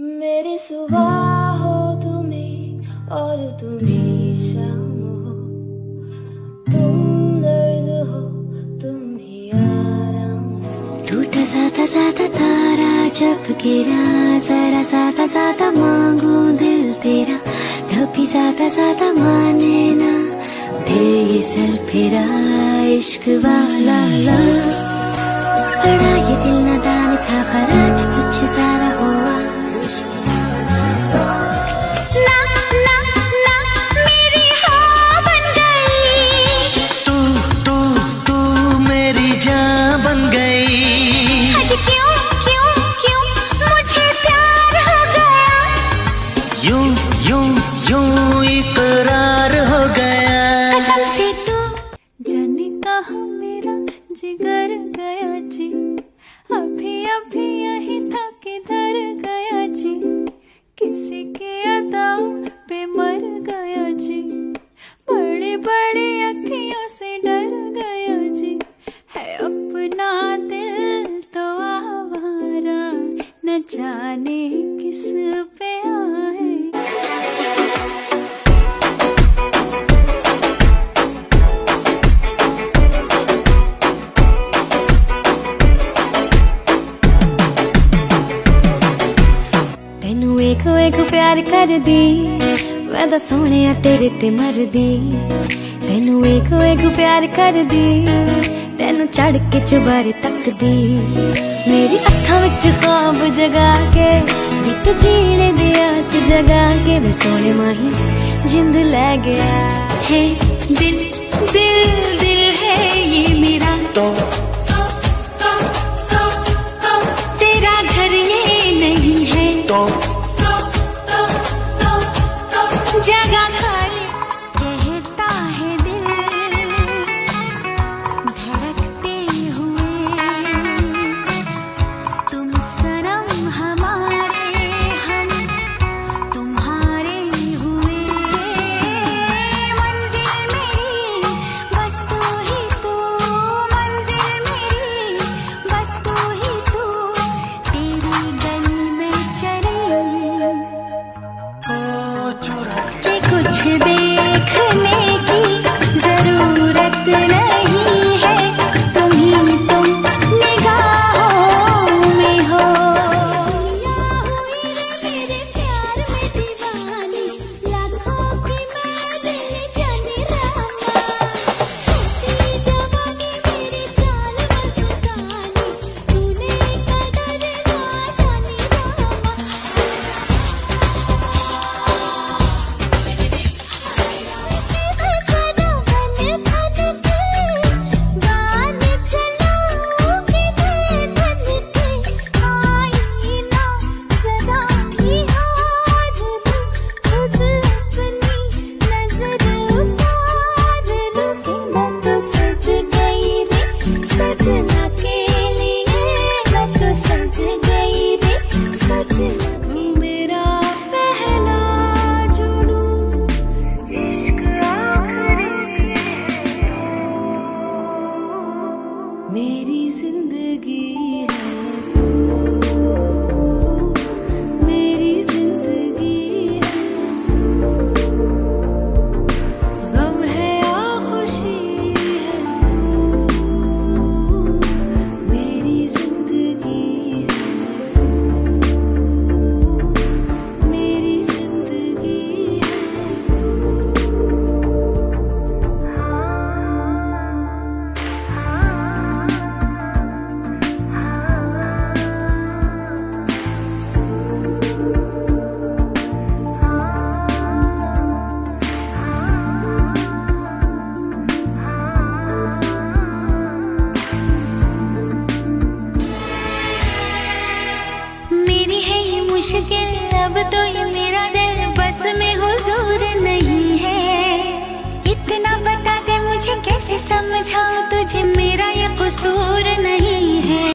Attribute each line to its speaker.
Speaker 1: मेरी सुबह हो तुम्हें और तुम्हें शाम हो। तुम दर्द हो तुम ही। आराम
Speaker 2: टूटा साता साता तारा जब गिरा जरा साता साता मांगू दिल तेरा। तभी साता साता माने ना फिर ये सर फिरा इश्क वाला ला। बड़ा ये दिल नादान
Speaker 1: किसी मर गया जी। बड़ी बड़ी अखियों से डर गया जी। है अपना दिल तो आवारा, न जाने
Speaker 2: ਵੇਖ ਵੇਖ ਪਿਆਰ ਕਰਦੀ। ਮੈਂ ਤਾਂ ਸੋਹਣਿਆ ਤੇਰੇ ਤੇ ਮਰਦੀ। ਤੈਨੂੰ ਵੇਖ ਵੇਖ ਪਿਆਰ ਕਰਦੀ। ਤੈਨੂੰ ਚੜ ਕੇ ਚੁਬਾਰੇ ਤੱਕਦੀ। ਮੇਰੀ ਅੱਖਾਂ ਵਿੱਚ ਖਾਬ ਜਗਾ ਕੇ ਤੂੰ ਜੀਣੇ ਦੀ ਆਸ ਜਗਾ ਕੇ ਵੇ ਸੋਹਣੇ ਮਾਹੀ ਜਿੰਦ ਲੈ ਗਿਆ। ਹੈ ਦਿਲ ਦਿਲ ਦਿਲ ਹੈ ਇਹ ਮੇਰਾ। मेरी जिंदगी है बता दे मुझे कैसे समझाऊं तुझे मेरा ये कसूर नहीं है